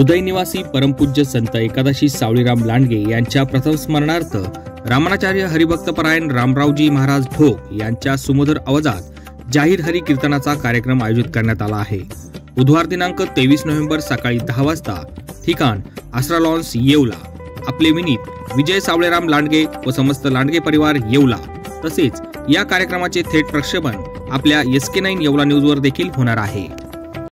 उदयनिवासी परमपूज्य संत एकादशी सावळीराम लांडगे यांच्या प्रथम स्मरणार्थ रामनाचार्य हरिभक्तपरायण रामरावजी महाराज भोग यांच्या सुमधुर आवाजात जाहीर हरी कीर्तनाचा कार्यक्रम आयोजित करण्यात आला आहे. बुधवार दिनांक तेवीस नोव्हेंबर सकाळी दहा वाजता ठिकाण आसरा लॉन्स येवला. आपले विनीत विजय सावळेराम लांडगे व समस्त लांडगे परिवार येवला. तसेच या कार्यक्रमाचे थेट प्रक्षेपण आपल्या एस के नाईन येवला न्यूजवर देखील होणार आहे.